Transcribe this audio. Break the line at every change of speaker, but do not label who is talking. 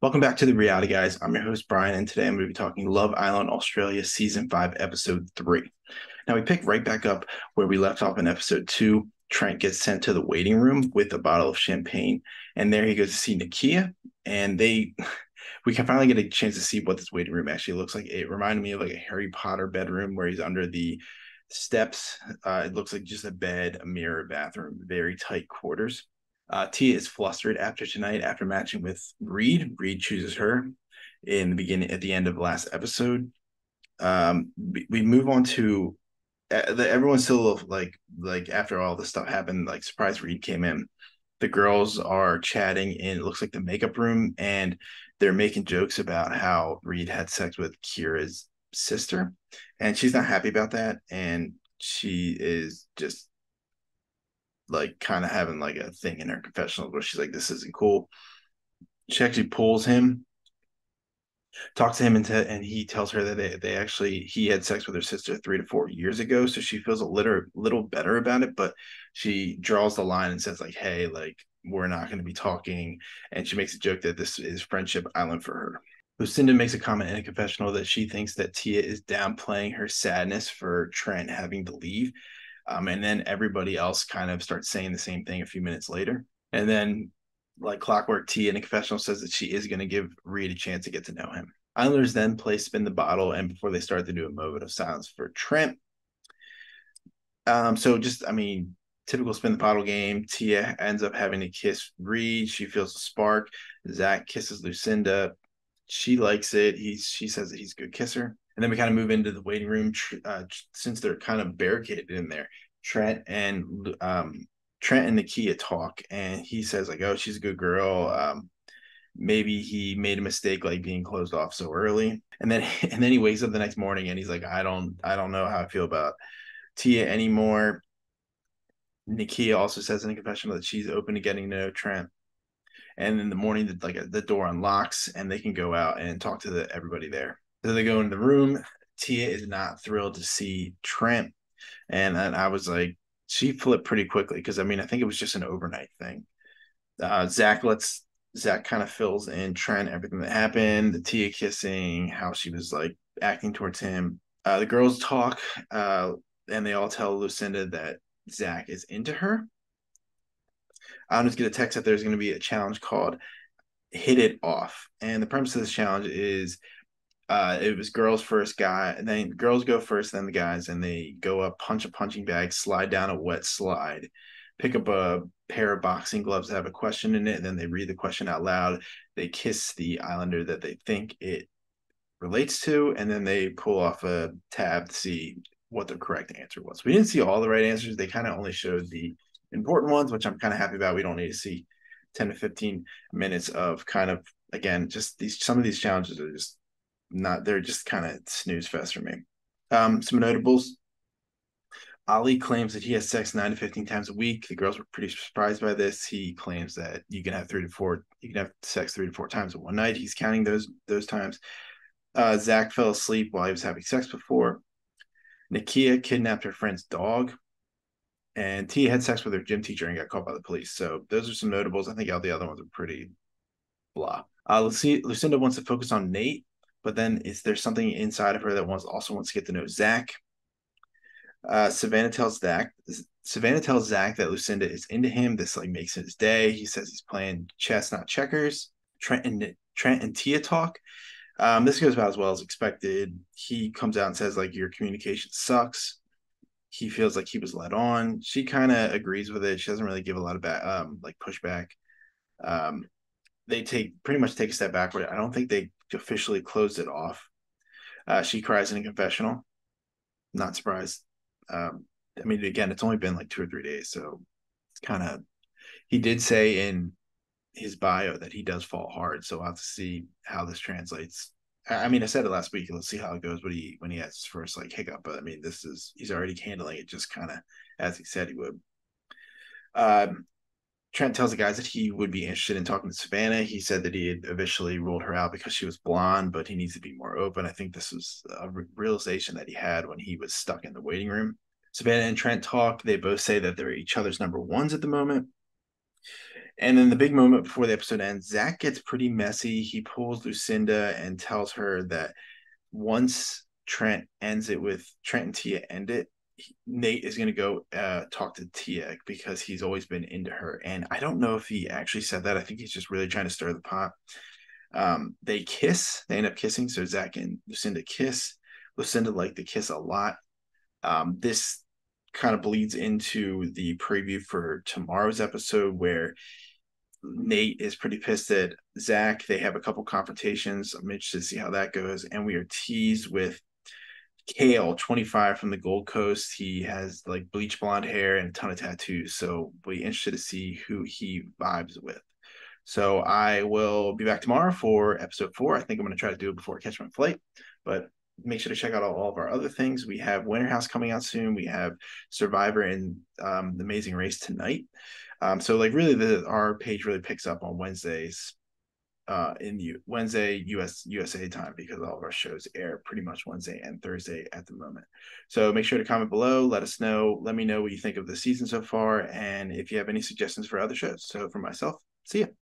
Welcome back to the Reality Guys. I'm your host, Brian, and today I'm going to be talking Love Island Australia Season 5, Episode 3. Now, we pick right back up where we left off in Episode 2. Trent gets sent to the waiting room with a bottle of champagne, and there he goes to see Nakia, and they. We can finally get a chance to see what this waiting room actually looks like. It reminded me of like a Harry Potter bedroom where he's under the steps. Uh, it looks like just a bed, a mirror, bathroom, very tight quarters. Uh, Tia is flustered after tonight after matching with Reid. Reid chooses her in the beginning at the end of the last episode. Um, we move on to uh, the, everyone's still like like after all this stuff happened, like surprise Reid came in. The girls are chatting in it looks like the makeup room, and they're making jokes about how Reid had sex with Kirra's sister, and she's not happy about that, and she is just like kind of having like a thing in her confessional where she's like, "This isn't cool." She actually pulls him, talks to him, and, and he tells her that they, they actually he had sex with her sister three to four years ago, so she feels a little little better about it. But she draws the line and says like, "Hey, like we're not going to be talking," and she makes a joke that this is friendship island for her. Lucinda makes a comment in a confessional that she thinks that Tia is downplaying her sadness for Trent having to leave um, and then everybody else kind of starts saying the same thing a few minutes later. And then, like Clockwork T in a confessional says that she is going to give Reid a chance to get to know him. Islanders then play spin the bottle, and before they start, they do a moment of silence for Trent. Um, so just, I mean, typical spin the bottle game. Tia ends up having to kiss Reid. She feels a spark. Zach kisses Lucinda. She likes it. He's she says that he's a good kisser. And then we kind of move into the waiting room uh, since they're kind of barricaded in there. Trent and um, Trent and Nakia talk, and he says like, "Oh, she's a good girl." Um, maybe he made a mistake like being closed off so early, and then and then he wakes up the next morning and he's like, "I don't, I don't know how I feel about Tia anymore." Nakia also says in a confessional that she's open to getting to know Trent. And in the morning, the, like the door unlocks, and they can go out and talk to the, everybody there. So they go into the room. Tia is not thrilled to see Trent. And, I was like, she flipped pretty quickly because I mean, I think it was just an overnight thing. Uh, Zach lets Zach kind of fills in Trent everything that happened, the Tia kissing, how she was like acting towards him. Uh, the girls talk, uh, and they all tell Lucinda that Zach is into her. I'm just get a text that there's going to be a challenge called "Hit It Off," and the premise of this challenge is uh, it was girls first, guy, and then girls go first, then the guys, and they go up, punch a punching bag, slide down a wet slide, pick up a pair of boxing gloves that have a question in it, and then they read the question out loud. They kiss the islander that they think it relates to, and then they pull off a tab to see what the correct answer was. We didn't see all the right answers. They kind of only showed the important ones, which I'm kind of happy about. We don't need to see 10 to 15 minutes of kind of again, just these some of these challenges are just not they're just kind of snooze fest for me. Um, some notables. Ali claims that he has sex nine to fifteen times a week. The girls were pretty surprised by this. He claims that you can have three to four, you can have sex three to four times in one night. He's counting those those times. Uh, Zach fell asleep while he was having sex before. Nakia kidnapped her friend's dog, and Tia had sex with her gym teacher and got caught by the police. So those are some notables. I think all the other ones are pretty blah. Uh, let's see. Lucinda wants to focus on Nate but then is there something inside of her that wants also wants to get to know Zach? Uh, Savannah tells Zach. Savannah tells Zach that Lucinda is into him. This like makes his day. He says he's playing chess, not checkers. Trent and Trent and Tia talk. Um, this goes about as well as expected. He comes out and says like your communication sucks. He feels like he was led on. She kind of agrees with it. She doesn't really give a lot of back, um, like pushback. Um, they take pretty much take a step backward. I don't think they officially closed it off. Uh, she cries in a confessional. Not surprised. Um, I mean, again, it's only been like two or three days, so it's kind of. He did say in his bio that he does fall hard, so I'll have to see how this translates. I mean, I said it last week. Let's see how it goes when he when he has his first like hiccup. But I mean, this is he's already handling it just kind of as he said he would. Um, Trent tells the guys that he would be interested in talking to Savannah. He said that he had eventually ruled her out because she was blonde, but he needs to be more open. I think this was a re- realization that he had when he was stuck in the waiting room. Savannah and Trent talk. They both say that they're each other's number ones at the moment. And then the big moment before the episode ends, Zach gets pretty messy. He pulls Lucinda and tells her that once Trent ends it with Trent and Tia end it, Nate is going to go uh, talk to Tia because he's always been into her. And I don't know if he actually said that. I think he's just really trying to stir the pot. Um, they kiss, they end up kissing. So Zach and Lucinda kiss. Lucinda liked the kiss a lot. Um, this kind of bleeds into the preview for tomorrow's episode where Nate is pretty pissed at Zach. They have a couple confrontations. I'm interested to see how that goes. And we are teased with Kale, 25 from the Gold Coast. He has like bleach blonde hair and a ton of tattoos. So be interested to see who he vibes with. So I will be back tomorrow for episode four. I think I'm going to try to do it before I catch my flight. But make sure to check out all, all, of our other things. We have Winter House coming out soon. We have Survivor and um, The Amazing Race tonight. Um, so like really the our page really picks up on Wednesdays uh, in U- Wednesday US USA time because all of our shows air pretty much Wednesday and Thursday at the moment. So make sure to comment below, let us know, let me know what you think of the season so far, and if you have any suggestions for other shows. So for myself, see you.